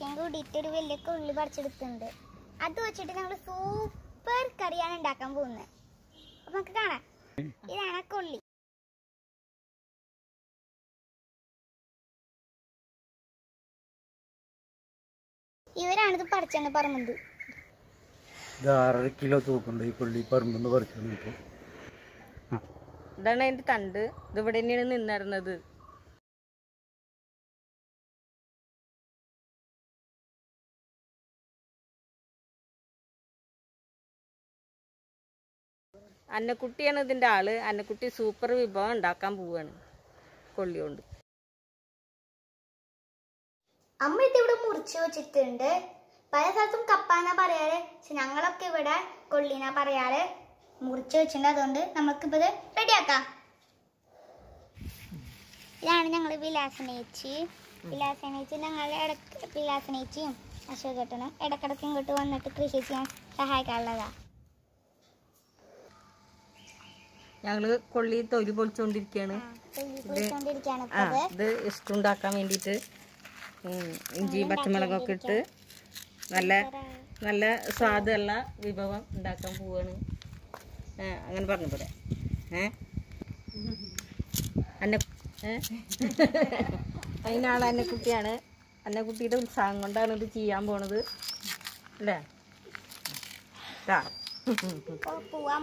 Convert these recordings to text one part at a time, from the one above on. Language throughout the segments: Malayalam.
വിലാസനേച്ചയും കൂടിയിട്ട് ഒരു വലിയ ഉള്ളി പറിച്ചെടുക്കുന്നുണ്ട് അത് വെച്ചിട്ട് ഞങ്ങൾ സൂപ്പർ കറിയാണ് ഉണ്ടാക്കാൻ പോകുന്നത്. അപ്പൊ നമുക്ക് കാണാം. ഇതാണ് ആ കൊള്ളി. ഇവരാണിത് പറിച്ചെന്ന് പറഞ്ഞത് ഇത് ആറര കിലോ തൂക്കുണ്ട് ഈ കൊള്ളി പറമ്പെന്ന് പറിച്ചു ഇതാണ് അതിന്റെ തണ്ട് ഇത് ഇവിടെ തന്നെയാണ് നിന്നിരുന്നത്. അന്നക്കുട്ടിയാണ് ഇതിന്റെ ആൾ. അന്നക്കുട്ടി സൂപ്പർ വിഭവം ഉണ്ടാക്കാൻ പോവാണ് കൊള്ളി കൊണ്ട് അമ്മ ഇവിടെ മുറിച്ച് വെച്ചിട്ടുണ്ട്. പല സ്ഥലത്തും കപ്പാന്നാ പറയാറ്. പക്ഷെ ഞങ്ങളൊക്കെ ഇവിടെ കൊള്ളിനാ പറയാറ്. മുറിച്ച് വെച്ചിട്ടുണ്ട്. അതുകൊണ്ട് നമുക്കിപ്പോ ഇത് റെഡിയാക്കാം. ഇതാണ് ഞങ്ങൾ വിലാസനേച്ചി. വിലാസനേച്ചി ഞങ്ങൾ ഇടയ്ക്ക് വിലാസനേച്ചിയും അശോകേട്ടനും ഇടക്കിടക്ക് ഇങ്ങോട്ട് വന്നിട്ട് കൃഷി ചെയ്യാൻ സഹായിക്കാനുള്ളതാ. ഞങ്ങൾ കൊള്ളി തൊലി ആ ഇത് ഇഷ്ടുണ്ടാക്കാൻ വേണ്ടിയിട്ട് ഉം, ഇഞ്ചി പച്ചമുളകൊക്കെ ഇട്ട് നല്ല നല്ല സ്വാദുള്ള വിഭവം ഉണ്ടാക്കാൻ പോവാണ്. അങ്ങനെ പറഞ്ഞു പോലെ. ഏ? അന്ന കുട്ടിയാണ് അന്നക്കുട്ടിയാണ് അന്നക്കുട്ടിയുടെ ഉത്സാഹം കൊണ്ടാണ് ഇത് ചെയ്യാൻ പോണത്. അല്ലേ. അപ്പോൾ പോവാം.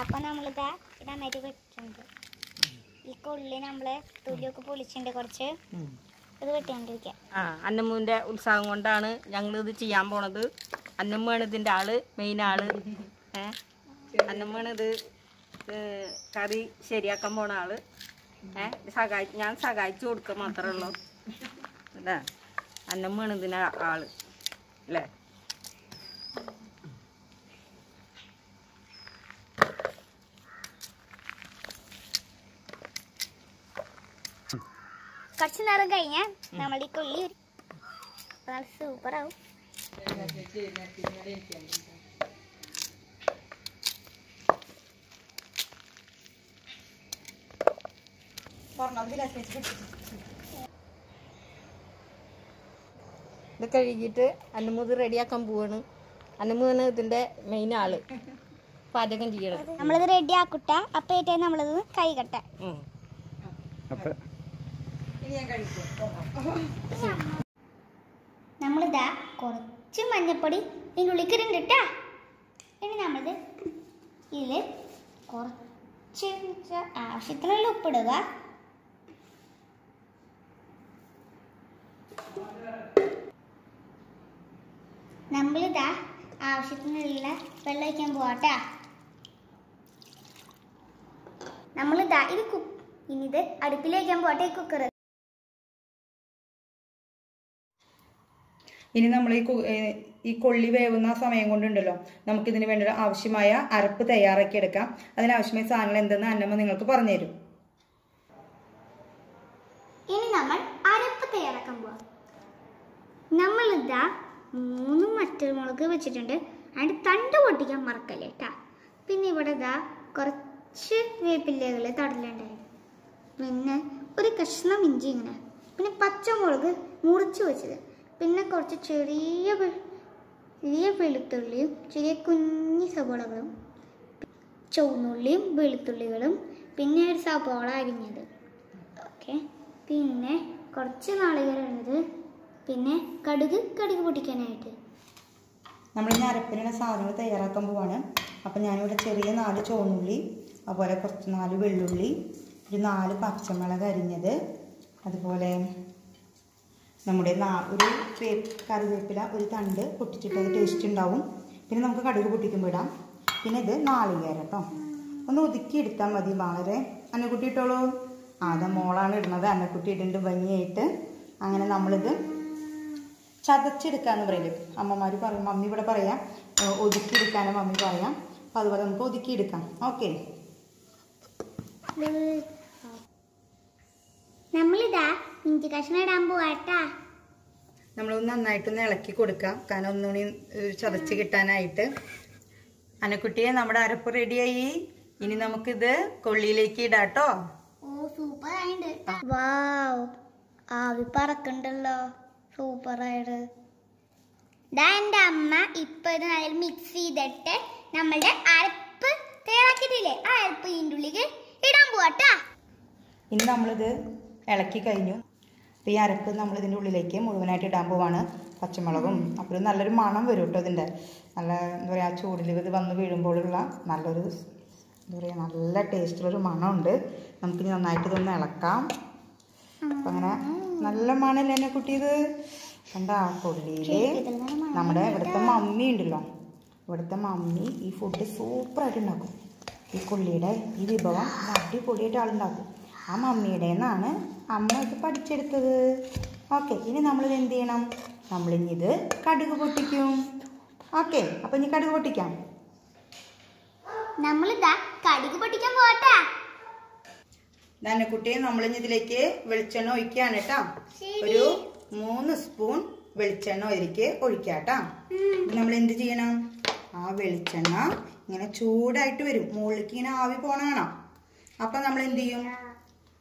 അപ്പൊ നമ്മളിതാ നന്നായിട്ട് വെച്ചിട്ടുണ്ട്. ഈ കൊള്ളി നമ്മൾ തുല്യൊക്കെ പൊളിച്ചിട്ടുണ്ട് കുറച്ച്. ഇത് വെട്ടിക്കൊണ്ടിരിക്കാം. ആ ഉത്സാഹം കൊണ്ടാണ് ഞങ്ങൾ ഇത് ചെയ്യാൻ പോണത്. അന്നമ്മയാണ് ഇതിന്റെ ആൾ മെയിൻ ആൾ. ഏഹ് അന്നമ്മയാണ് ഇത് കറി ശരിയാക്കാൻ പോണ ആൾ. ഏഹ് സഹായി ഞാൻ സഹായിച്ചു കൊടുക്കുക മാത്രമേ ഉള്ളൂ. അന്നമ്മയാണ് ആൾ. അല്ലേ? കുറച്ച് നേരം കഴിഞ്ഞാൽ നമ്മളീ ഈ കൊള്ളി നല്ല സൂപ്പറാവും. ഇത് കഴുകിയിട്ട് അന്നമൂത് റെഡിയാക്കാൻ പോവാണ്. അന്നമ്മയാണ് ഇതിന്റെ മെയിൻ ആൾ. പാചകം ചെയ്യണത്. നമ്മളിത് റെഡി ആക്കുട്ട. അപ്പൊ ഏറ്റവും നമ്മളിത് കൈ കട്ട ഉം. അപ്പം നമ്മളിതാ കുറച്ച് മഞ്ഞപ്പൊടി ഇടുന്നുണ്ട് കേട്ടാ ഇനി നമ്മളിത് ഇതിൽ കുറച്ച് ആവശ്യത്തിനുള്ള ഉപ്പിടുക. നമ്മളിതാ ആവശ്യത്തിനുള്ള വെള്ളം ഒഴിക്കാൻ പോവാട്ടാ. നമ്മളിതാ ഇത് കുക്ക് ഇനിത് അടുപ്പിലേക്കാൻ വയ്ക്കാൻ പോട്ടെ കുക്കറ് ഇനി നമ്മൾ ഈ ഈ കൊള്ളി വേവുന്ന സമയം കൊണ്ടുണ്ടല്ലോ. നമുക്കിതിന് വേണ്ട ആവശ്യമായ അരപ്പ് തയ്യാറാക്കി എടുക്കാം. അതിനാവശ്യമായ സാധനങ്ങൾ എന്തെന്ന് അന്നമ്മ നിങ്ങൾക്ക് പറഞ്ഞുതരും. ഇനി നമ്മൾ അരപ്പ് തയ്യാറാക്കാൻ പോവാം. നമ്മളിതാ മൂന്ന് മറ്റൽമുളക് വെച്ചിട്ടുണ്ട്. അതിന്റെ തണ്ട് പൊട്ടിക്കാൻ മറക്കല്ലേ കേട്ടാ പിന്നെ ഇവിടെ ഇതാ കുറച്ച് വേപ്പില്ലകൾ തടലുണ്ടായി പിന്നെ ഒരു കഷ്ണം ഇഞ്ചി ഇങ്ങനെ. പിന്നെ പച്ചമുളക് മുറിച്ച് വെച്ചത്. പിന്നെ കുറച്ച് ചെറിയ ചെറിയ വെളുത്തുള്ളിയും ചെറിയ കുഞ്ഞി സവോളകളും ചുവന്നുള്ളിയും വെളുത്തുള്ളികളും പിന്നെ ഒരു സവോള അരിഞ്ഞത്. ഓക്കെ. പിന്നെ കുറച്ച് നാളികേരമുള്ളത് പിന്നെ കടുക് കടുക് പൊട്ടിക്കാനായിട്ട്. നമ്മൾ ഇനി അരപ്പിനുള്ള സാധനങ്ങൾ തയ്യാറാക്കാൻ പോവാണ്. അപ്പം ഞാനിവിടെ ചെറിയ നാല് ചുവന്നുള്ളി അതുപോലെ കുറച്ച് നാല് വെള്ളുള്ളി ഒരു നാല് പച്ചമുളക് അരിഞ്ഞത് അതുപോലെ നമ്മുടെ നാ- ഒരു കറിവേപ്പില ഒരു തണ്ട് പൊട്ടിച്ചിട്ട് അത് ടേസ്റ്റ് ഉണ്ടാവും. പിന്നെ നമുക്ക് കടുക് പൊട്ടിക്കുമ്പോൾ ഇടാം. പിന്നെ ഇത് നാളികേരം കേട്ടോ. ഒന്ന് ഒതുക്കി എടുത്താൽ മതി വളരെ. അന്നക്കുട്ടി ഇട്ടോളൂ. ആ മോളാണ് ഇടുന്നത്. അന്നക്കുട്ടി ഇടുന്നുണ്ട് ഭംഗിയായിട്ട് അങ്ങനെ നമ്മളിത് ചതച്ചെടുക്കാന്ന് പറയില്ലേ? അമ്മമാർ പറയും. മമ്മി ഇവിടെ പറയാം ഒതുക്കിയെടുക്കാനും മമ്മി പറയാം. അപ്പം അതുപോലെ നമുക്ക് ഒതുക്കിയെടുക്കാം. ഓക്കെ. നമ്മളിതാ ഇഞ്ചി കഷ്ണം ഇടാൻ പോവാട്ടാ നമ്മളൊന്ന് നന്നായിട്ടൊന്ന് ഇളക്കി കൊടുക്കാം. കാരണം ഒന്നുകൂടി ചതച്ച് കിട്ടാനായിട്ട്. അനക്കുട്ടിയെ നമ്മുടെ അരപ്പ് റെഡിയായി. ഇനി നമുക്കിത് കൊള്ളിയിലേക്ക് ഇടാട്ടോ. ഓ സൂപ്പർ ആയിണ്ട് വാവ് ആവി പറക്കണ്ടല്ലോ. സൂപ്പറായിട്ട് ദാ എന്റെ അമ്മ ഇപ്പൊ ഇത് നല്ല മിക്സ് ചെയ്തിട്ട് നമ്മളുടെ അരപ്പ് തയ്യാറാക്കിയിട്ടില്ലേ? ആ അരപ്പ് ഇതിന്റെ ഉള്ളിൽ ഇടാൻ പോവാട്ടാ ഇനി നമ്മളിത് ഇളക്കി കഴിഞ്ഞു. അപ്പോൾ ഈ അരപ്പ് നമ്മൾ ഇതിന്റെ ഉള്ളിലേക്ക് മുഴുവനായിട്ട് ഇടാൻ പോവാണ് പച്ചമുളകും. അപ്പോൾ നല്ലൊരു മണം വരും കേട്ടോ ഇതിന്റെ. നല്ല എന്താ പറയുക ചൂടിൽ ഇത് വന്ന് വീഴുമ്പോഴുള്ള നല്ലൊരു എന്താ പറയുക നല്ല ടേസ്റ്റുള്ളൊരു മണമുണ്ട്. നമുക്കിനി നന്നായിട്ട് ഇതൊന്ന് ഇളക്കാം. അപ്പം അങ്ങനെ നല്ല മണല്ലേ എന്നെ കുട്ടിയത്? ഇത് പൊള്ളിയിൽ കൊള്ളിയിൽ നമ്മുടെ ഇവിടുത്തെ മമ്മി ഉണ്ടല്ലോ. ഇവിടുത്തെ മമ്മി ഈ ഫുഡ് സൂപ്പറായിട്ട് ഉണ്ടാക്കും. ഈ കൊള്ളിയുടെ ഈ വിഭവം അടിപൊളിയായിട്ട് ആളുണ്ടാക്കും. ആ മമ്മിയുടെ നിന്നാണ് അമ്മ ഇത് പഠിച്ചെടുത്തത്. ഓക്കെ ഇനി നമ്മൾ എന്ത് ചെയ്യണം? നമ്മളിനി ഇത് കടുക് പൊട്ടിക്കും. ഓക്കെ അപ്പം ഇനി കടുക് പൊട്ടിക്കാം. നമ്മളിതാ കടുക് പൊട്ടിക്കാൻ പോട്ടെ ധനക്കുട്ടിയെ നമ്മളിനി ഇതിലേക്ക് വെളിച്ചെണ്ണ ഒഴിക്കുകയാണ് കേട്ടോ. ഒരു മൂന്ന് സ്പൂൺ വെളിച്ചെണ്ണ ഇതിലേക്ക് ഒഴിക്കാട്ടാ കേട്ടോ. നമ്മൾ എന്ത് ചെയ്യണം? ആ വെളിച്ചെണ്ണ ഇങ്ങനെ ചൂടായിട്ട് വരും. മുകളിലേക്ക് ഇങ്ങനെ ആവി പോണ കാണാം. അപ്പൊ നമ്മൾ എന്ത് ചെയ്യും?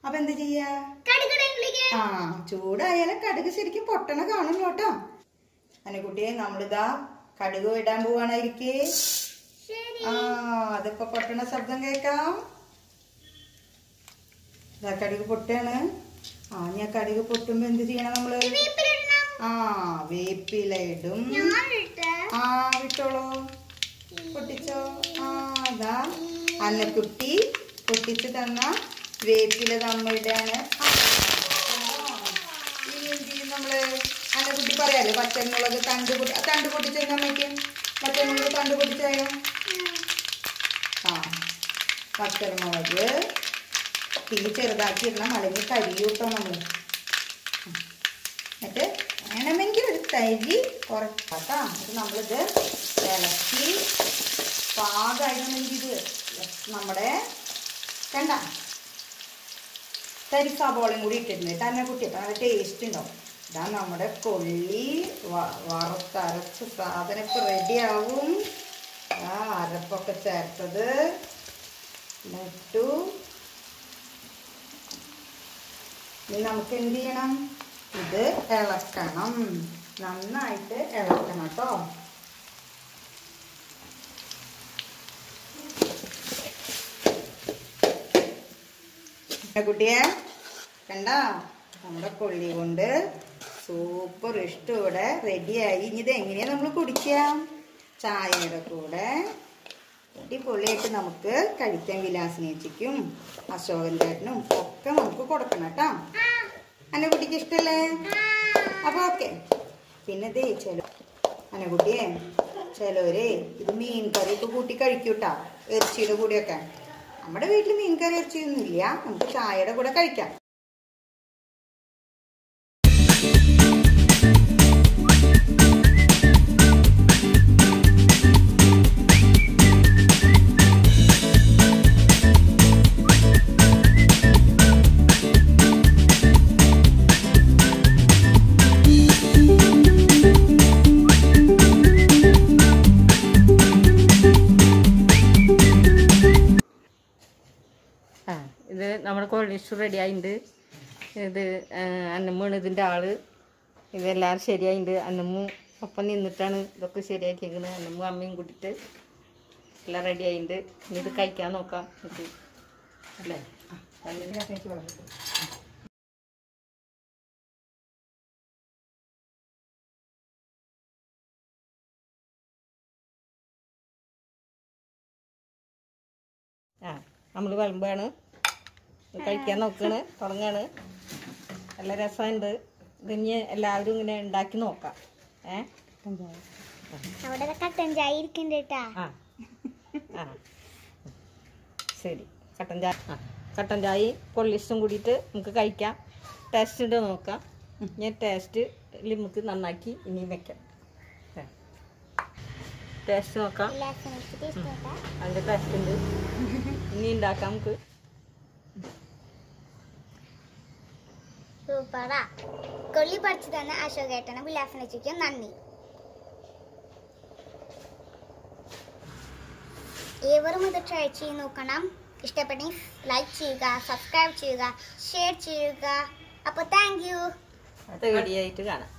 അപ്പൊ എന്ത് ചെയ്യാ. ആ ചൂടായാലും കടുക് ശരിക്കും പൊട്ടണ കാണും കേട്ടോ. അനുകുട്ടിയെ നമ്മളിതാ കടുക് ഇടാൻ പോവാണായിരിക്കേ. ആ അതിപ്പോ പൊട്ടണ ശബ്ദം കേക്കാം. ഇതാ കടുക് പൊട്ടാണ്. ആ ഞാൻ കടുക് പൊട്ടുമ്പോ എന്ത് ചെയ്യണം നമ്മൾ. ആ വേപ്പില ഇടും ആ വിട്ടോളൂ പൊട്ടിച്ചോ? ആ അതാ അന്നക്കുട്ടി പൊട്ടിച്ച് തന്ന വേപ്പില നമ്മളുടെയാണ്. ഇനി എന്ത് നമ്മൾ? അന്നക്കുട്ടി പറയാലോ പച്ചമുളക് തണ്ട് പൊട്ടി തണ്ട് പൊട്ടിച്ച അമ്മയ്ക്ക് പച്ചമുളക് തണ്ട് പൊട്ടിച്ചായോ? ആ. പച്ചമുളക് തീ ചെറുതാക്കി ഇടണം. അല്ലെങ്കിൽ കരിയൂട്ടോ നമ്മൾ എന്നിട്ട് വേണമെങ്കിൽ ഒരു തരി എന്നിട്ട് നമ്മളിത് ഇളക്കി പാകമായിരുന്നെങ്കിൽ ഇത് നമ്മുടെ കണ്ട? തരി കൂടി ഇട്ടിരുന്നു തന്നെ കുട്ടി. അപ്പം നല്ല ടേസ്റ്റ് ഉണ്ടാവും. ഇതാ നമ്മുടെ കൊള്ളി വറുത്തരച്ച് സാധനം ഇപ്പം റെഡിയാവും ആ അരപ്പൊക്കെ ചേർത്തത്. നട്ടു നമുക്ക് എന്ത് ചെയ്യണം? ഇത് ഇളക്കണം. നന്നായിട്ട് ഇളക്കണം കേട്ടോ. കുട്ടിയെ? കണ്ട? നമ്മുടെ കൊള്ളി കൊണ്ട് സൂപ്പർ ഇഷ്ടം ഇവിടെ റെഡിയായി ഇനി ഇത് എങ്ങനെയാ നമ്മൾ കുടിക്കുക ചായയുടെ കൂടെ അടിപൊളിയായിട്ട് നമുക്ക് കഴിക്കാൻ വിലാസിനേച്ചിക്കും അശോകൻ ചേട്ടനും ഒക്കെ നമുക്ക് കൊടുക്കണം കേട്ടോ. അനക്കുട്ടിക്ക് ഇഷ്ടല്ലേ? അപ്പൊ ഓക്കെ. പിന്നെ ദേ ചില അനക്കുട്ടിയെ ചിലവര് ഇത് മീൻ കറിയൊക്കെ കൂട്ടി കഴിക്കൂട്ടാ. ഇറച്ചിയുടെ കൂടെയൊക്കെ. നമ്മുടെ വീട്ടിൽ മീൻ കറി ഇറച്ചിയൊന്നുമില്ല നമുക്ക് ചായയുടെ കൂടെ കഴിക്കാം. കോളിസ്റ്റർ റെഡി ആയിട്ടുണ്ട് ഇത് അന്നമ്മാണ് ഇതിന്റെ ആൾ. ഇതെല്ലാവരും ശരിയായിട്ടുണ്ട് അന്നമ്മ ഒപ്പം നിന്നിട്ടാണ് ഇതൊക്കെ ശരിയാക്കിയേക്കുന്നത് അന്നമ്മ അമ്മയും കൂട്ടിയിട്ട് എല്ലാം റെഡി ആയിട്ടുണ്ട് ഇനി ഇത് കഴിക്കാൻ നോക്കാം. ഇത്. അല്ലേ? ആ. നമ്മൾ വിളമ്പാണ്. കഴിക്കാൻ നോക്കണ് തുടങ്ങാണ്. നല്ല രസമുണ്ട്. ഇതിന് എല്ലാവരും ഇങ്ങനെ ഉണ്ടാക്കി നോക്കാം. ഏ? അവിടെ കട്ടൻ ചായ ആ. ആ. ശരി. കട്ടൻ ചായ. ആ. കട്ടൻ ചായയും കൊള്ളിസ്റ്റും കൂടിയിട്ട് നമുക്ക് കഴിക്കാം. ടേസ്റ്റ് ഉണ്ട് നോക്കാം. ഞാൻ ടേസ്റ്റ് നമുക്ക് നന്നാക്കി ഇനി വെക്കാം. ടേസ്റ്റ് നോക്കാം. അതിന്റെ ടേസ്റ്റ് ഉണ്ട്. ഇനി ഉണ്ടാക്കാം നമുക്ക്. സൂപ്പറാ കൊള്ളി പറിച്ചു തന്ന അശോകേട്ടനും വിലാസനച്ചിക്കും നന്ദി. ഏവരും ഇത് ട്രൈ ചെയ്ത് നോക്കണം. ഇഷ്ടപ്പെട്ടെങ്കിൽ ലൈക്ക് ചെയ്യുക സബ്സ്ക്രൈബ് ചെയ്യുക ഷെയർ ചെയ്യുക. അപ്പോൾ താങ്ക് യു ആയിട്ട് കാണാം.